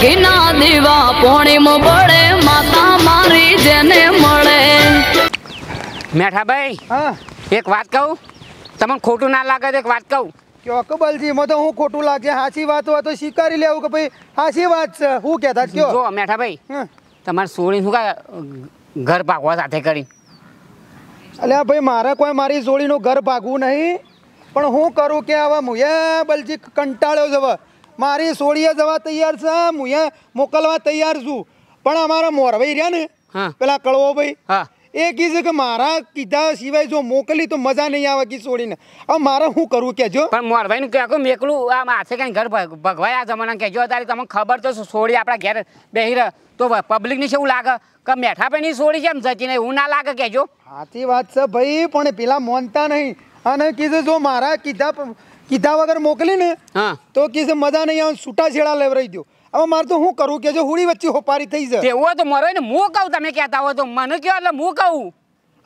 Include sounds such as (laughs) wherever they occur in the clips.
ઘીના દીવા પોણીમ પડે માતા મારી જેને મળે. મેઠાભાઈ હા. એક વાત કહું? તમને ખોટું ના લાગે તો એક વાત કહું. ચોકબલજી એમાં તો હું ખોટું લાગે સાચી વાત હોય તો સ્વીકારી લેવું કે ભાઈ સાચી વાત છે? હું કહેતા જ કયો? જો મેઠાભાઈ હં. તમારે સોળી શું કા ઘર પાકવા સાથે કરી? અલ્યા ભાઈ મારે કોઈ મારી જોડીનું ઘર ભાગવું નહીં. પણ હું કરું કે હવે મુએ બલજી કંટાળ્યો છે હવે. મારી સોળીએ જવા તૈયાર છે મુએ મોકલવા તૈયાર છું. પણ અમારા મોરભાઈ રહ્યા ને હા. પેલા કળવો ભાઈ હા. એ કીધું કે મારા કીધા સિવાય જો મોકલી તો મજા નહીં આવે કી છોડીને હવે મારે શું કરવું કેજો પણ મોરભાઈ નું કહેવું મેકલું આ માથે કઈ ઘર ભગ- ભગવાય આ જમાના કહેજો. તારી તમને ખબર તો છે, સોળી આપણા ઘેર બેહી રહે તો પબ્લિક ને શું લાગે? કે મેઠા પણ છોડી સોળી એમ જતી નહીં? એવું ના લાગે કહેજો. સાચી વાત છે ભાઈ પણ પેલા મોનતા નહીં. અને કીધું જો મારા કીધા કીધા વગર મોકલી ને હા. તો કીધું મજા નહીં આવે છૂટા છેડા લેવરાઈ દો હવે મારે તો હું કરું કે જો હુડી વચ્ચે હોપારી થઈ જાય. તેવું તો મરે ને હું કહું તમે કહેતા હોય તો. મને કહો એટલે હું કહું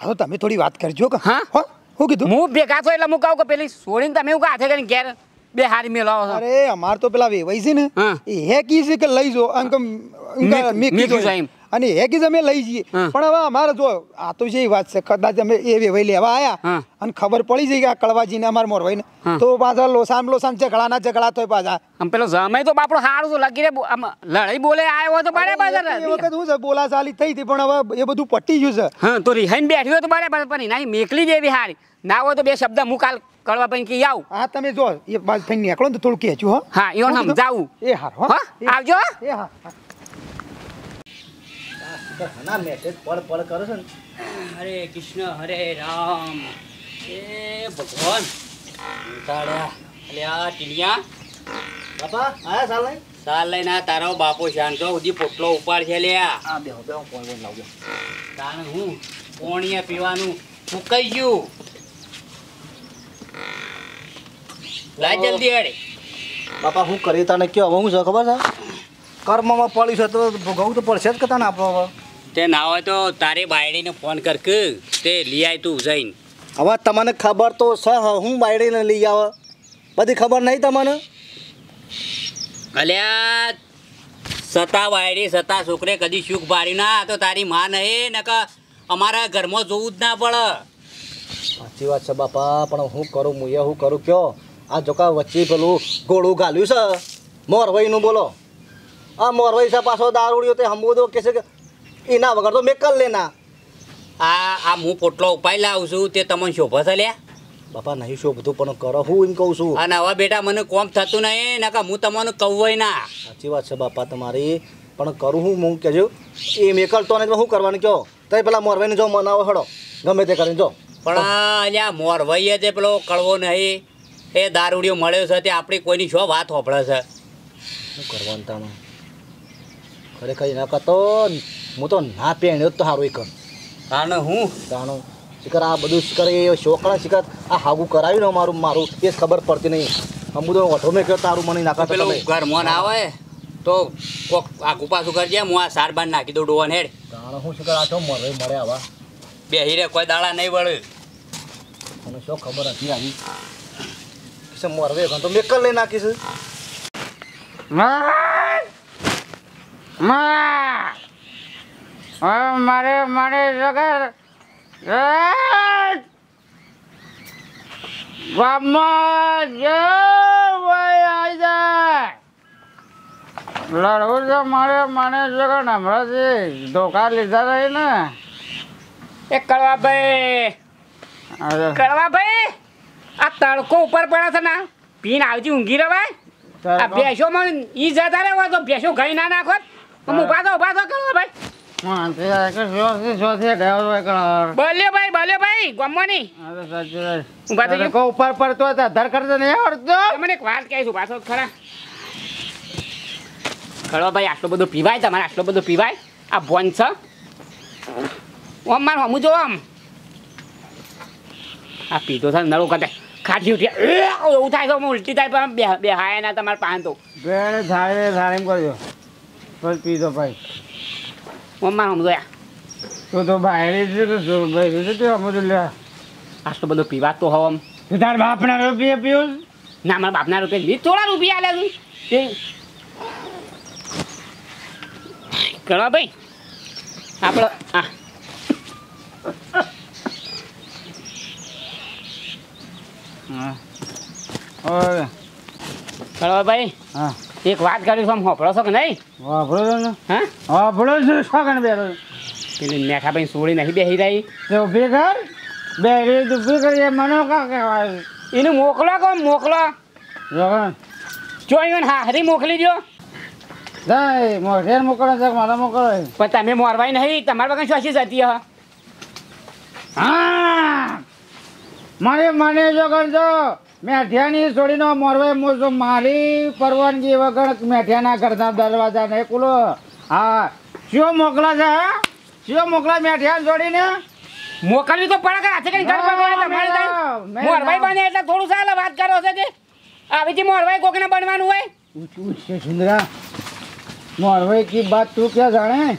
હા તો તમે થોડી વાત કરજો કે. હા? હો? કીધું? હું ભેગા છો એટલે હું કહું કે પેલી સોળીને તમે એવું હાથે કરીને ઘેર બે હારી મેળવો અરે અમાર તો પેલા વેવાઈ છે ને. એ હે કી છે કે લઈ જો અંક મેક- મેકી મેકી જાય એમ. અને હે કી અમે લઈ જઈએ. પણ હવે અમારે જો આ તો જે વાત છે કદાચ અમે એ વેવાઈ લેવા આયા અને ખબર પડી જઈ કે આ કળવાજીને અમાર મોરવાઈને. ને તો પાછા લોસામ લોસામ ઝઘડા ના ઝઘડા થાય પાછા. આમ પેલો જમાઈ તો બાપડો સારું તો લગી રે લડાઈ બોલે આવ્યો તો તો બાજર એ વખત હું છે બોલાચાલી થઈ હતી પણ હવે એ બધું પટી ગયું છે. હા તો રિહાઈને બેઠી હોય તો બાજર પણ નહીં મેકલી દેવી હારી. ના હોય તો બે શબ્દ હું કાલ કળવા પછી કી આવું. હા તમે જો એ બાજ થઈને નીકળો તો થોડું કહેજો હો. ઈવન સમજાવું એ હાર હા. આવજો એ હા. હા. ના મેસેજ પડ પડ કરો છો ને. હરે કૃષ્ણ હરે રામ. એ ભગવાન. તાળ્યા અલ્યા ટીલિયા. બાપા આયા ચાલ લઈ સાલ લઈને આ તારો બાપો શાંતો સુધી પોટલો ઉપાડ છે લ્યા આ બેહો બેહો કોણ ફોન લાવજો તાણ હું? પોણીએ પીવાનું મુકાઈ ગયું. લાય જલ્દી હડે. બાપા હું કરી તને કયો? હવે હું છે ખબર છે? કર્મમાં પડી છે તો ભોગવવું તો પડશે જ કે તને આપણો હવે? તે ના હોય તો તારી બાયડીને ફોન કર કે તે લઈ આય તું જઈને. હવે તમને ખબર તો છે હું બાયડીને લઈ આવે? બધી ખબર નહીં તમને? અલ્યા સતા બાયડી સતા છોકરે કદી સુખ ભારી ના તો તારી માં નહીં નકર અમારા ઘરમાં જોવું જ ના પડે. સાચી વાત છે બાપા પણ હું કરું હું હું કરું કયો? આ જોકા વચ્ચે પેલું ગોળું ગાલ્યું છે? મોરવાઈનું બોલો. આ મોરવાઈ છે પાછો દારૂડિયો તે હમવું તો કે છે કે એના વગર તો મેં કર લેના આ આ હું પોટલો ઉપાય લાવું છું તે તમને શોભો છે લ્યા? બાપા નહીં શોભતું પણ કરો. હું એમ કહું છું. અને હવે બેટા મને કોમ થતું નહીં નાકા હું તમને કહું ના. સાચી વાત છે બાપા તમારી પણ કરું હું હું કહેજો. એ મેં કરતો ને શું કરવાનું કહો તો પેલા મોરવાઈને જો મનાવો હડો. ગમે તે કરીને જો. પણ અલ્યા મોરવાઈએ જે પેલો કડવો નહીં એ દારૂડિયો મળ્યો છે તે આપણી કોઈની શો વાત હોભળે છે. શું કરવાનું તમે ખરેખર એના કરતો હું તો ના પહેણ્યો જ તો સારું કર કારણ હું? તાનું શિખર આ બધું શિખર એ છોકરા શિખર આ હાગું કરાવ્યું ને મારું મારું એ જ ખબર પડતી નહીં. હું તો ઓઠો મેં કહ્યો તારું મને નાખા પેલો ઘર મન આવે તો કોક આગુ પાછું કરજે હું આ સાર બાર નાખી દઉં ડોવાને હેડ. તાણ હું શિખર આ તો મરે મળે આવા. બે હીરે કોઈ દાડા નહીં વળે. મને શું ખબર હતી આવી? કિસે મરવે તો મેકલ લઈ નાખીશ મારે મારે જગર. ગામમાં લડવું છે મારે મને જગર હમણાંથી ધોકા લીધા રહી ને એ કડવા ભાઈ કડવા ભાઈ આ તડકો ઉપર પડે છે ને પીન આવતી ઊંઘી રવાય આ ભેંસોમાં ઈ જતા રહેવા તો ભેંસો ગઈ ના નાખો હું ઊભા તો ઊભા તો ભાઈ બોલ્યો ભાઈ બોલ્યો ભાઈ ગમવાની ઊભા થઈ ગયો. ઉપર પડતો હતો ધર કરતો નહીં આવડતો. તમને એક વાત કહીશ તો ખરા. કડવા ભાઈ આટલો બધો પીવાય તમારે આટલો બધો પીવાય? આ ભોન છે? ઓમ માર હમું જો આમ. આ પીધો થાય નળો કદે. ખાટી ઉઠ્યા એવું થાય તો ઉલટી થાય પણ બે બે હાય ના તમારે પાન તો. થાળે થાળે એમ કરજો પીધો ભાઈ. ઓમ સમજો તું તો ભાઈ તો ભાઈ છે તે અમુક લે આટલો બધો પીવા તો હમ તું તાર બાપના રૂપિયા પીવું ના મારા બાપના રૂપિયા વીસ થોડા રૂપિયા આલ્યા તું તે કરવા ભાઈ આપણો હા હા કરવા ભાઈ હા એક વાત કરી આમ હોપડો છો કે નહીં? હોભળો છો ને? હા? વાપરો છો શાકણ બેરો પેલી મેઠાભાઈ સોળી નહીં બેસી રહી. તો ઊભી કર બે રીત ઊભી કર એ મને કા કહેવાય? એને મોકલો કો મોકલો. જગન જો એને હારી મોકલી દો જાય મોઢેર મોકલો છે કે મારા મોકલો પણ તમે મોરવાય નહીં તમારા વગર શું જતી હ? હા! મારે મને જો કરજો મેઠિયાની છોડીનો મોરવે મોસો મારી પરવાનગી વગર મેઠિયાના ઘરના દરવાજા નહીં કુલો હા શિયો મોકલા છે હા? શું મોકલા મેઠિયા છોડીને મોકલવી તો પડે કે હાથે કઈ ઘર. મોરવાઈ બને એટલે થોડું ચાલે વાત કરો છે કે આવીથી મોરવાઈ કોકને બનવાનું હોય? ઊંચું છે સુંદરા. મોરવે કી બાત તું ક્યાં જાણે?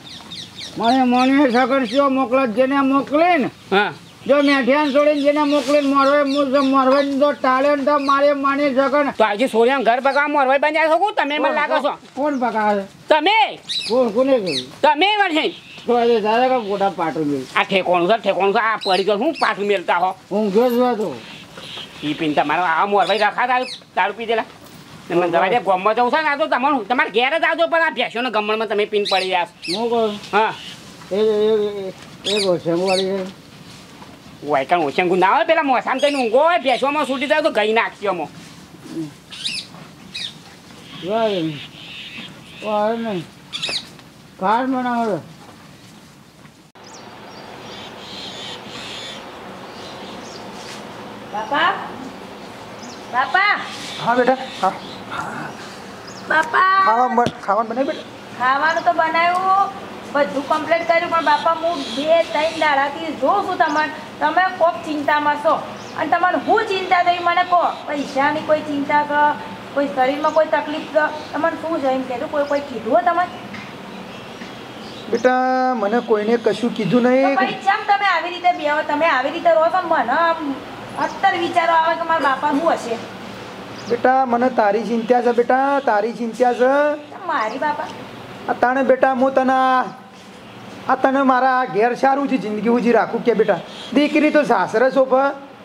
મને મને સગર શિયો મોકલા જેને મોકલીને. હા. જો મેઠિયાન છોડીને જેને મોકલીને મોરવે મુઝ મોરવે જો ટાળે ને તો મારે માની જગન તો આજે સોરિયા ઘર બગા મોરવાઈ બન્યા છો તમે મને લાગો છો કોણ પકાવે તમે કોણ કોને કહ્યું તમે વળશે તો દાદા કા ગોટા પાટું ગયું આ ઠેકોણું છે ઠેકોણું છે આ પડી ગયો હું પાછું મેલતા હો ઊંઘ્યો જ હતો ઈ પીને તમારો આ મોરવાઈ રાખા દારૂ દારૂ પી દેલા તમે દવા દે ગમમાં જવું છે ને આ તો તમારું તમારે ઘેર જ આવજો પણ આ ભેંસોના ગમણમાં તમે પીન પડી રહ્યા હું કહું હા એ એ એ ગોઠેમવાળી છે વાયકણ ઓછંગું ના હોય પેલા મોસામ થઈને ઊંઘો હોય ભેંસોમાં છૂટી જાય તો ગઈ નાખશે અમો વાય વાય નહીં કાર્ડ બનાવો બાપા બાપા હા બેટા હા બાપા ખાવા ખાવાનું બનાવી બેટા ખાવાનું તો બનાવ્યું બધું કમ્પ્લીટ કર્યું પણ બાપા હું બે ત્રણ દાડાથી જોઉં છું તમને તમે કોક ચિંતામાં છો. અને તમારે હું ચિંતા થઈ મને કહો પૈસાની કોઈ ચિંતા કે કોઈ શરીરમાં કોઈ તકલીફ તમને શું એમ કહેતું કોઈ કોઈ કીધું તમે? બેટા મને કોઈને કશું કીધું નહીં. કેમ તમે આવી રીતે બેહો? તમે આવી રીતે રહો તો મને આમ અત્યારે વિચારો આવે કે મારા બાપા શું હશે? બેટા મને તારી ચિંતા છે બેટા તારી ચિંતા છે. મારી બાપા? તાણે બેટા હું તને આ- તને મારા ઘેર સારું છે જિંદગી ઉજી રાખું કે બેટા? દીકરી તો સાસરે શોભ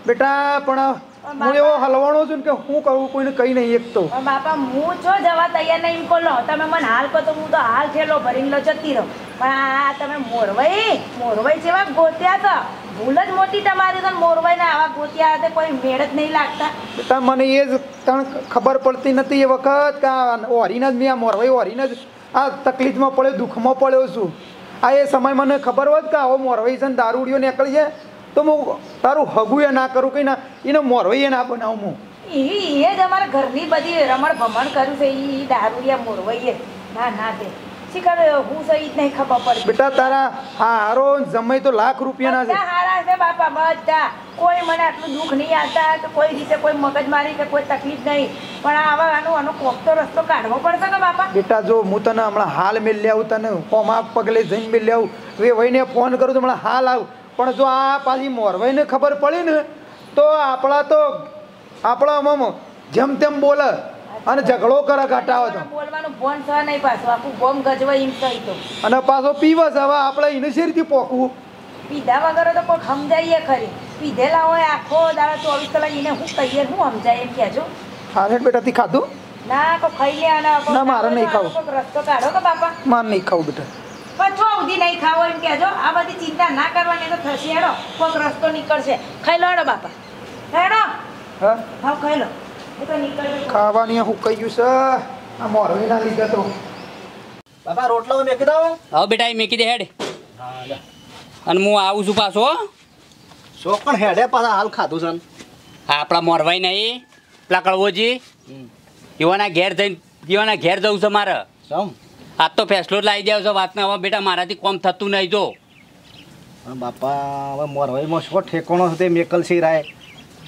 બેટા પણ હું એવો હલવાણો છું કે હું કહું કોઈને કઈ નહીં એક તો. બાપા હું છો જવા તૈયાર નહીં કહો તમે મને હાલ કહો તો હું તો હાલ ઠેલો ભરીને લો જતી રહો. પણ આ તમે મોરવાઈ મોરવાઈ જેવા ગોત્યા તો ભૂલ જ મોટી તમારી તો મોરવાઈને આવા ગોત્યા હતા કોઈ મેળ જ નહીં લાગતા. બેટા મને એ જ તણ ખબર પડતી નથી એ વખત કે ઓરીને જ મેં આ મોરવાઈ ઓરીને જ આ તકલીફમાં પડ્યો દુઃખમાં પડ્યો છું. આ એ સમય મને ખબર હોત કે આવો મોરવાઈ છે ને દારૂડીઓ નીકળી છે તો હું તારું હગું એ ના કરું કંઈ ના, એને મોરવાઈ એ ના બનાવું હું. એ જ અમારા ઘરની બધી રમણ ભમણ કર્યું છે એ દારૂડિયા મોરવાઈએ. ના ના તે શીખર હું સહી જ નહીં ખબર પડે બેટા તારા હારો જમાઈ તો લાખ રૂપિયાના છે. હારા છે બાપા બધા. કોઈ મને આટલું દુઃખ નહીં આવતા કે કોઈ રીતે કોઈ મગજમારી કે કોઈ તકલીફ નહીં. પણ આવા આનો આનો કોક તો રસ્તો કાઢવો પડશે ને બાપા. બેટા જો હું તને હમણાં હાલ મેળ આવું તને હોમા પગલે જઈને મેળ આવું એ વહીને ફોન કરું તો હમણાં હાલ આવું. પણ જો આ પાછી મોરવાઈને ખબર પડી ને તો આપણા તો આપણા મમ જેમ તેમ બોલે. અને ઝઘડો કરે ઘટાવો તો. બોલવાનું ભોન થવા નહીં પાછું. આખું બોમ ગજવાય એમ થઈ તો. અને પાછો પીવે જવા હવે આપણે એને શી રીતે પોકવું પીધા વગર તો કોઈ સમજાઈએ ખરી. પીધેલા હોય આખો દાડો ચોવીસ કલાક એને હું કહીએ હું સમજાય એમ કહેજો. હારે બેટાથી ખાધું? ના કો ખાઈ લે અને કોક ના, મારે નહીં આનો ખાવું. રસ્તો કાઢો કે બાપા. માર નહીં ખાવું બેટા. જો સુધી નહીં ખાવો એમ કહેજો. આ બધી ચિંતા ના કરવાની તો થશે. હેડો કોઈક રસ્તો નીકળશે. ખાઈ લો હેડો બાપા. હેડો. હા? ખાઈ લો. તો ખાવાની હું ગયું છે. આ મોરવાઈના લીધે તો. બાપા રોટલો મેકી દો હા બેટા એ મેકી દે હેડ. અને હું આવું છું પાછો હો. પણ હેડે પાછા હાલ ખાધું છે. હા આપણા મોરવાઈ નહીં પેલા કળવોજી. યુવાના ઘેર જઈને યુવાના ઘેર જવું છે મારે. સમ આજ તો ફેસલો જ લાવી દેવો છે વાતને હવે બેટા મારાથી કોમ થતું નહીં જો. બાપા હવે મોરવાઈમાં શું ઠેકોણો છે તે મેકલ સિરાય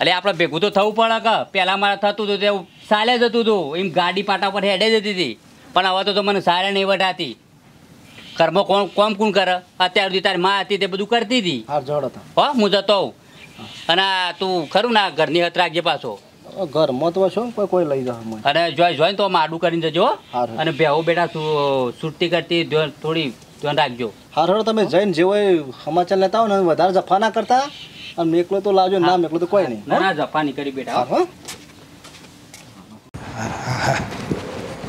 એટલે આપણે ભેગું તો થવું પડે કે. પહેલાં મારે થતું હતું તે સારે જતું હતું એમ ગાડી પાટા પર હેડે જતી હતી પણ હવે તો મને સારે નહીં વટાતી ઘરમાં કોણ કોમ કોણ કરે? અત્યાર સુધી તારી માં હતી તે બધું કરતી હતી. હો હું જતો અને તું ખરું ના ઘરની હત રાખજે પાછો? ઘરમાં તો શું કોઈ કોઈ લઈ જાય અને જોઈ જોઈને તો માડું આડું કરીને જજો હો. અને બેહો બેટા સુરતી કરતી થોડી ધ્યાન રાખજો. હારો તમે જઈને જેવો સમાચાર લેતા હો ને વધારે જફા ના કરતા. અને મેકલો તો લાવજો ના મેકલો તો કોઈ નહીં ના જફાની જફા કરી બેટા હા.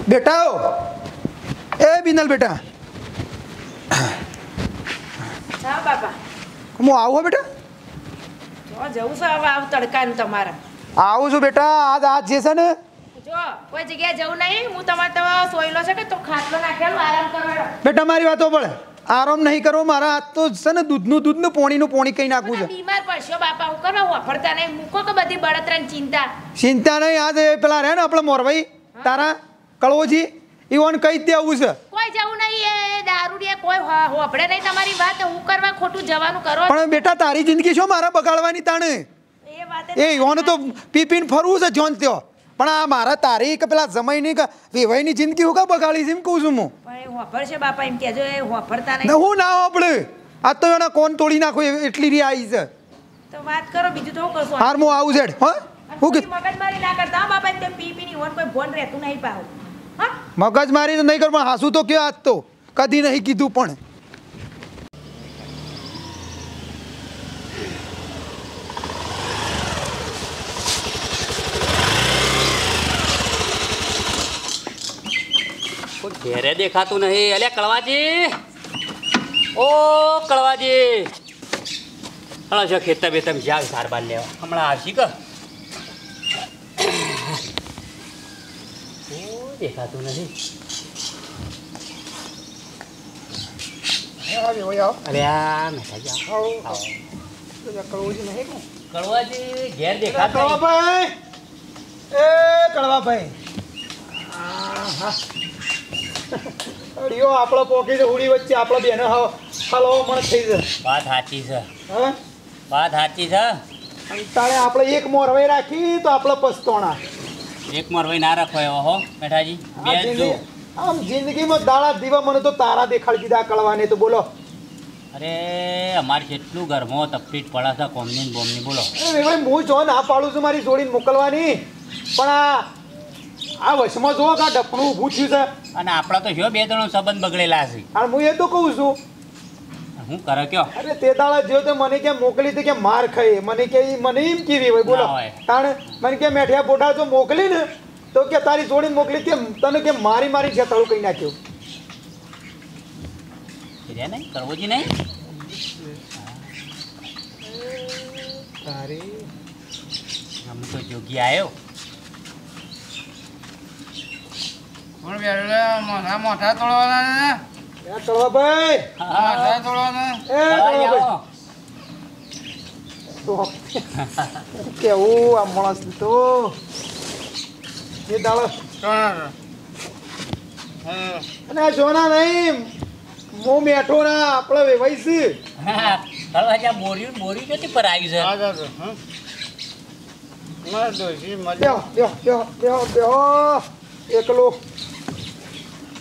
બેટા આવો. એ બિનલ બેટા. હા બાપા હું આવું બેટા? જો જવું છે હવે આવ ને તમારે. આવું છું બેટા આજ આજ જે છે ને. જો કોઈ જગ્યાએ જવું નહીં હું તમારે તો સોયલો છે કે તો ખાટલો નાખેલો આરામ કરવાનો. બેટા મારી વાતો પડે આરામ નહીં કરો મારા હાથ તો છે ને દૂધનું દૂધનું પોણીનું પોણી કઈ નાખવું છે. બીમાર પડશો બાપા હું કરવા વાપરતા નહીં મૂકો કે બધી બળતરાની ચિંતા. ચિંતા નહીં આજે પેલા રહે ને આપણે મોરભાઈ તારા કળવોજી ઈવન જ દેવું છે. કોઈ જવું નહીં એ દારૂડિયા કોઈ હોભળે નહીં તમારી વાત હું કરવા ખોટું જવાનું કરો. પણ બેટા તારી જિંદગી શું મારા બગાડવાની તાણે? એ વાત એ ઈવન તો પીપીન ફરવું છે જોન ત્યો. પણ આ મારા તારી કે પેલા જમાઈની કે વેવાઈની જિંદગી હું કા બગાડી છે એમ કહું છું હું. પણ એ હોભળશે બાપા એમ કહેજો એ હોભળતા નહીં. હું ના આપણે આ તો એના કોણ તોડી નાખો એટલી રી આવી છે. તો વાત કરો બીજું તો હું હાર હું આવું છે હો? હું કે મગજમારી ના કરતા બાપા એમ તેમ પી ની હોન કોઈ ફોન રહેતું નહીં હા? મગજ મારી તો નહીં કર પણ હાસુ તો કયો આજ તો. કદી નહીં કીધું પણ. ઘેરે દેખાતું નહીં. અલ્યા કળવાજી. ઓ કળવાજી. હલો છો ખેતર બેતર જ્યાં સાર બાર લેવા. હમણાં આવશી કે? દેખાતું નથી અલ્યા. કળવાજી ઘેર દેખાતું. કળવાભાઈ. એ કળવાભાઈ. અડિયો આપણો પોકી છે ઉડી વચ્ચે આપણો બેનો હલો મણ થઈ છે. વાત સાચી છે. હા? વાત સાચી છે? તાણે આપણે એક મોરવાઈ રાખી તો આપણો પસ્તોણા. એક મોરવાઈ ના રાખો એવો હો મેઠાજી. બે જો આમ જિંદગીમાં દાડા દીવા મને તો તારા દેખાડી દીધા કળવાને તો બોલો. અરે અમારે કેટલું ઘરમાં તકલીફ પડે છે કોમની બોમની બોલો. ભાઈ હું જો ના પાડું છું મારી જોડીને મોકલવાની. પણ આ આ વશમાં જો કા ડપણું ઊભું થયું છે. અને આપણા તો જો બે ત્રણ સંબંધ બગડેલા છે. અને હું એ તો કહું છું. હું કરે કયો? અરે તે દાડા જો તે મને કે મોકલી હતી કે માર ખાઈ મને કે ઈ મને એમ કેવી હોય? બોલો. તાણે મને કે મેઠિયા બોટા જો મોકલી ને તો કે તારી જોડી મોકલી કે તને કે મારી મારી જતાળું કહી નાખ્યું. કર્યા નહીં? કરવોજી નહીં? તારી આમ તો જોગી આવ્યો કોણ બેઠેલો મોઢા મોઢા તોડવાના ને એ કળવાભાઈ મોઢા તોડવાના એ કળવાભાઈ તો કેવું આ માણસ તો એ દાડો તોડવાના હા અને આ જોના નહીં હું મેઠો ના આપણે વેવાઈ છે કરવાજી આ બોરી બોરી ક્યાંથી પર આવી છે આ જાજો હા મારા ડોશી મજા બેહો બેહો બેહો બેહો બેહો એકલો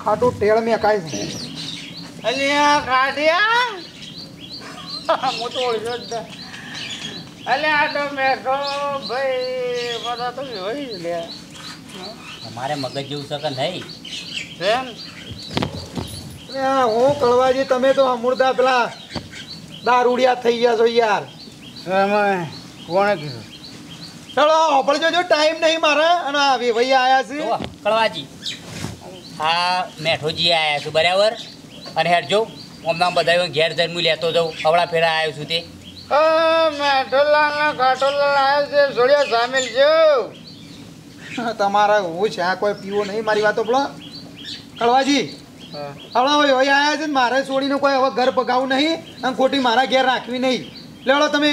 ખાટું ટેળ મેં કાંઈ છે અલ્યા કાઢ્યા મોટો અલ્યા તો તો મેઠો ભાઈ બધા તો હોય જ લે તમારે મગજ જેવું છે કે નહીં? કેમ હું કળવાજી તમે તો અમૃતા પેલા દારૂડિયા થઈ ગયા છો યાર. એમાં કોણે કીધું? ચલો આપણે જોજો ટાઈમ નહીં મારે. અને ભાઈ વેવાઈ આયા છે. કળવાજી. આ મેઠોજી આવ્યા છું બરાબર? અને હેરજો આમ બધા ઘેર જઈને હું લેતો જાઉં હવડા ફેરા આવ્યો છું તે. મેઠોલાલ ને કાઠોલાલ આવ્યો છે જોડિયા સામેલ છે? (laughs) તમારા હું છે આ કોઈ પીવો નહીં મારી વાતો પેલો કળવાજી હમણાં હવે આયા છે ને મારે છોડીને કોઈ હવે ઘર પગાવું નહીં અને ખોટી મારા ઘેર રાખવી નહીં. લેવડો તમે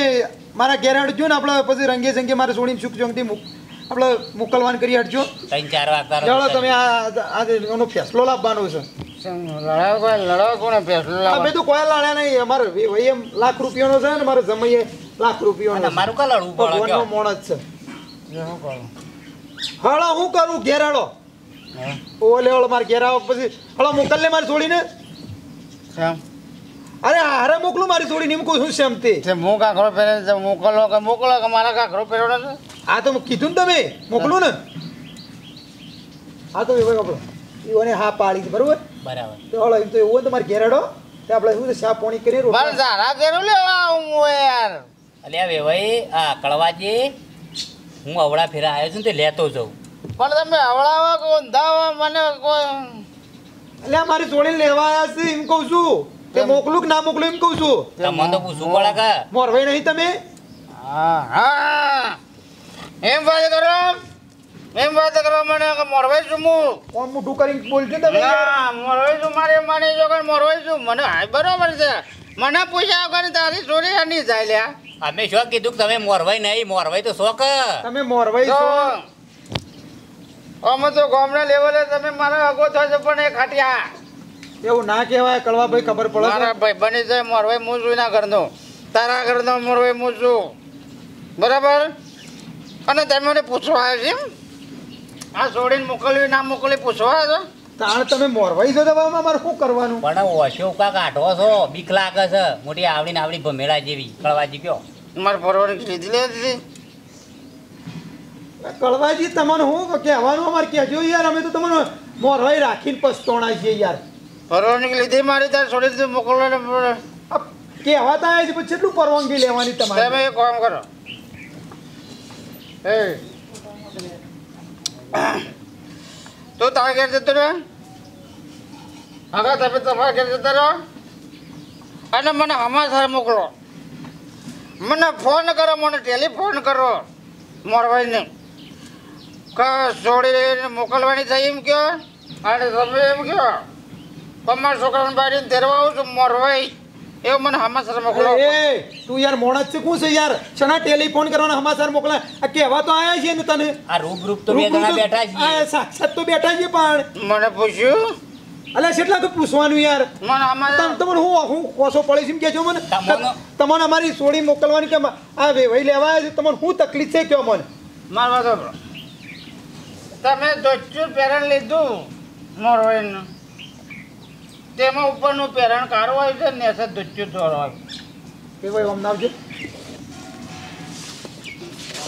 મારા ઘેર હટજો ને આપણે પછી રંગે સંગે મારે છોડીને સુખ ચોંગથી મૂક આપણે મોકલવાનું કરી હટજો ત્રણ ચાર વાગતા ચાલો તમે આ આજે એનો ફેસલો લાવવાનો છે. લડાવ કોઈ લડાવ કોને ફેસલો અમે તો કોઈ લાડ્યા નહીં. અમારે ભાઈ એમ લાખ રૂપિયાનો છે ને મારે જમાઈએ લાખ રૂપિયાનો. મારું કલાડું ભગવાનનો મોણ જ છે. શું કરું? હળો હું કરું? ઘેર હળો ઓલે હળો મારે ઘેર આવો પછી? હળો મોકલ લે મારી છોડીને. અરે હારે મોકલું મારી થોડી એમ કહું છું શેમ તે? હું કાંકરો પહેરે છે મોકલો કે મોકલો કે મારા કાંકરો પહેરો છે? આ તો કીધું ને તમે મોકલું ને. હા તો એવો કપડો ઈઓને હા પાડી છે બરોબર? બરાબર. તો હળો એમ તો એવો તમારે ઘેરડો તે આપણે શું છે પોણી કરી રોટલા. મારે ધારા કર્યું લેવા આવું હું યાર. અલ્યા વેવાઈ આ કળવાજી હું અવળા ફેરા આવ્યો છું ને તે લેતો જાઉં. પણ તમે અવળાવા કોંધાવા મને કોઈ અલ્યા મારી જોડી લેવા આવ્યા છે એમ કહું છું. તે મોકલું કે ના મોકલું એમ કહું છું? તમને તો પૂછવું પડે કે. મોરવાઈ નહીં તમે? હા હા. એમ વાત કરો એમ વાત કરો મને કે મોરવાઈ છું હું? કોણ મોટું કરીને બોલજો તમે. ના મોરવાઈ છું મારે મને જો કે મોરવાઈ છું મને હા બરોબર છે. મને પૂછ્યા વગર તારી ચોરી નહીં જાય લ્યા. અમે શું કીધું કે તમે મોરવાઈ નહીં? મોરવાઈ તો શોખ. તમે મોરવાઈ છો. અમે તો ગામના લેવલે તમે મારા અગો થશે પણ એ ખાટિયા. એવું ના કહેવાય કળવાભાઈ ખબર પડે મારા ભાઈ બની જાય મોરવાઈ હું છું એના ઘરનો. તારા ઘરનો મોરવાઈ હું છું. બરાબર? અને તમે મને પૂછવા આવ્યો છે એમ? આ છોડીને મોકલવી ના મોકલવી પૂછવા આવ્યો છો? તાણ તમે મોરવાઈ છો તો હવે અમારે શું કરવાનું? પણ ઓછો કાક આઠો છો? બીક લાગે છે. મોટી આવડી ને આવડી ભમેળા જેવી. કળવાજી કયો? મારે પરવાની લીધી લીધી કળવાજી તમને શું કહેવાનું? અમારે કહેજો યાર અમે તો તમને મોરવાઈ રાખીને પછતોણા છીએ યાર. પરવાની લીધી મારી તારે છોડી દીધું મોકલવાને પડે. આ કહેવાતા આવ્યા છે પછી કેટલું પરવાનગી લેવાની તમે તમારે એક કામ કરો. એ. તું તારા ઘેર જતો રહ્યો? હા તમે તમારા ઘેર જતા રહો અને મને સમાચાર મોકલો. મને ફોન કરો મને ટેલિફોન કરો મોરવાઈને કે છોડીને મોકલવાની થઈ એમ કહો અને તમે એમ કહો તમારા છોકરાને બારીને તેરવા આવું છું મોરવાઈ એવું મને હમાસર મોકલો. એ તું યાર મોણસ છે શું છે યાર? છના ટેલિફોન કરવાનો હમાસર મોકલા? આ કહેવા તો આયા છે ને તને. આ રૂપ રૂપ તો બે જણા બેઠા બેઠા આ સાક્ષાત તો બેઠા છે પણ. મને પૂછ્યું? અલે કેટલા તો પૂછવાનું યાર. મને આમાં તમને હું હું કોસો પડે છે કે છો મને? તમને- અમારી સોડી મોકલવાની કે આ વેવાઈ લેવા આવ્યા છે? તમને શું તકલીફ છે કયો મને? મારવા તો તમે દોચ્યું પેરણ લીધું મોરવાઈનું તેમાં ઉપરનું પેરણ કાઢવું હોય છે ને એસે દોચ્યું થોડું હોય. વેવાઈ અમને આવજો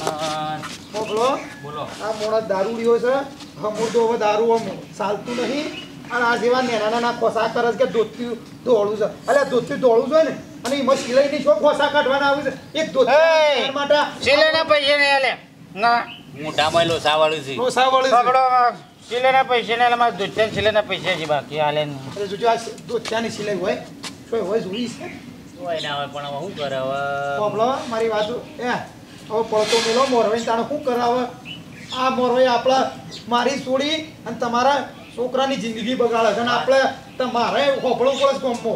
અ, મોકલો બોલો. આ દારૂડિયો છે. હમુર તો હવે દારૂ આમ ચાલતું નહીં. અને આ જેવા નાના નાના ખોસા કરે છે કે ધોતી દોડું છે. અલ્યા ધોતી દોડું છે ને. અને એમાં સિલાઈની શું ખોસા કાઢવાના આવે છે? એક! માટે સિલેના પૈસા નહીં આલે. ના. મોઢામાં લોસા વાળું છે. ખોસા વળે છે. પકડો. સિલેના પૈસા નહીં આલે મારા દોચ્યા સિલેના પૈસા છે બાકી હાલે અરે જોજો આ ધોતિયાની સિલાઈ હોય તો હોય જોઈ છે. હોય ના હોય પણ હવે શું કરે હવે પોપલો મારી વાત એ હવે પડતો મેલો મોરવાઈ તાણે શું કરાવે? આ મોરવાઈ આપણા મારી છોડી અને તમારા છોકરાની જિંદગી બગાડે છે અને આપણે તમારે હોપળો પડે ગમો.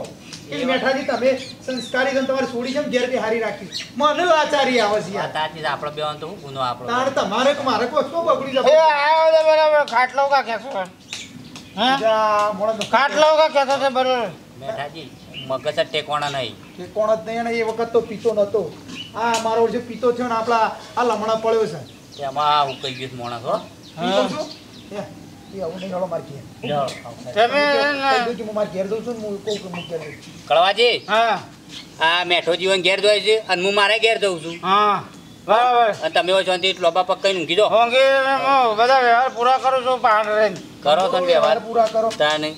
એ મેઠાજી તમે સંસ્કારી તમારી છોડી છે ઘેર બિહારી રાખી. મને લાચારી આવે છે તાતી જ આપણે બેવાનું તો શું ગુનો આપણો તાણ તમારે કે મારે કોઈ શું બગડી એ જશે તો બરાબર ખાટલો કા ખેંચો હા? જા, મોણસ ખાટલો કા ખેંચો છે બરાબર? બેઠાજી મગજ જ ટેકવાના નહીં. કે કોણ જ નહીં અને એ વખત તો પીતો નતો. આ મારો જે પીતો થયો ને આપડા આ લમણા પડ્યો છે. એમાં હું કહી ગયું માણસ હો. પીતો છું? તમે. કળવાજી? હા. આ મેઠો જીવન ઘેર જોય છે અને હું મારે ઘેર જઉં છું. હા. બરાબર. અને તમે હોય શાંતિ લોબા પગ કઈ કીધો હોંગી હું બધા વ્યવહાર પૂરા કરો છો પહાડ કરો તો વ્યવહાર. પૂરા કરો. તા નહીં.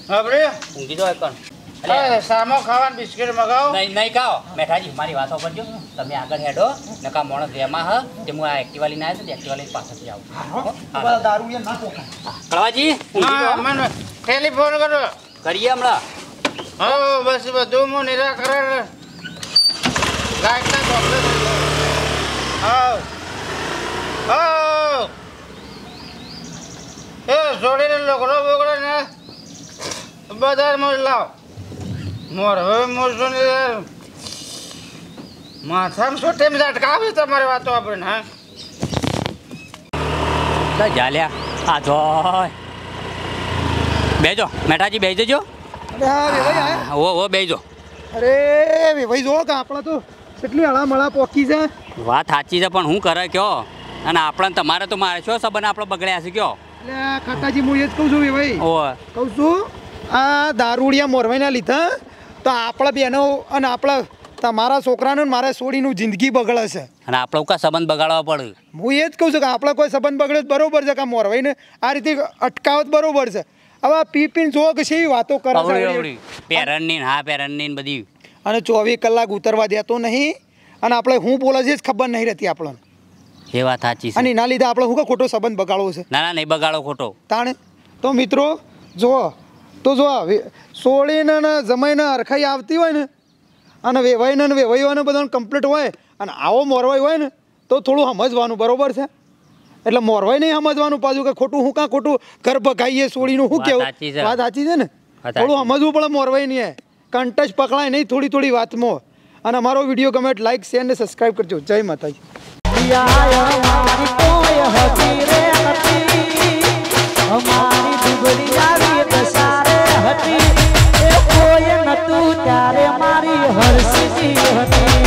ઊંઘી કણ અરે સામો ખાવાનું બિસ્કિટ મગાવો. નહીં નહીં ખાઓ. મેઠાજી મારી વાતો કરજો તમે આગળ હેડો. નકા માણસ વેમાં હ. તે હું આ એક્ટિવા લઈને આવ્યો એક્ટિવા લઈને પાછળથી આવું દારૂ એ ના કળવાજી હા દો ટેલિફોન કરો. કરીએ હમણાં? હા બસ બધું હું નિરાકરણ. ગાયના ચોકલેટ હા હા એ છોડીને લોકડો બોકડો ને. બધા મોજ લાવ. મોર હવે મોર શું ને માથામાં શું ટેમ ઝટકાવે તમારી વાતો આપણે હા? તો જાલ્યા. આ જોય બેજો. મેઠાજી બેસી જજો? ઓ ઓ બેસજો. અરે ભાઈ જો કે આપણા તો કેટલી હળામળા પોકી છે. વાત સાચી છે પણ હું કરે કયો? અને આપણે તમારે તો મારે છો સબન આપણો બગડ્યા છે કયો? એટલે ખાતાજી હું એ જ કહું છું ભાઈ ઓ કહું છું આ દારૂડિયા મોરવાઈના લીધા. તો આપણા બહેનો અને આપણા તમારા છોકરાનું ને મારા છોડીનું જિંદગી બગડે છે. અને આપણો કા સંબંધ બગાડવા પડે. હું એ જ કહું છું કે આપણે કોઈ સંબંધ બગડે તો બરોબર છે કે મોરવાઈને આ રીતે અટકાવત બરોબર છે. હવે આ પી પીને જો કે છે વાતો કરે છે પેરણની હા પેરણની બધી. અને ચોવીસ કલાક ઉતરવા દેતો નહીં અને આપણે હું બોલે છે જ ખબર નહીં રહેતી આપણને. એ વાત સાચી અને એના લીધે આપણે શું કે ખોટો સંબંધ બગાડવો છે. ના ના નહીં બગાડો ખોટો. તાણે? તો મિત્રો જુઓ તો જો સોળીને ને જમાઈને અરખાઈ આવતી હોય ને અને વેવાઈને ને બધાને કમ્પ્લીટ હોય અને આવો મોરવાઈ હોય ને તો થોડું સમજવાનું બરોબર છે. એટલે મોરવાઈ નહીં સમજવાનું પાછું કે ખોટું હું કાં ખોટું ઘર ભગાઈએ સોળીનું શું વાત કેવું? સાચી છે. વાત સાચી છે ને? થોડું સમજવું પડે મોરવાઈ નહીં. કંટચ પકડાય નહીં થોડી થોડી વાતમાં. અને અમારો વીડિયો ગમે લાઈક શેર ને સબસ્ક્રાઈબ કરજો. જય માતાજી. અમારી હતી. એ કોઈ નતું ત્યારે મારી હરસી હતી.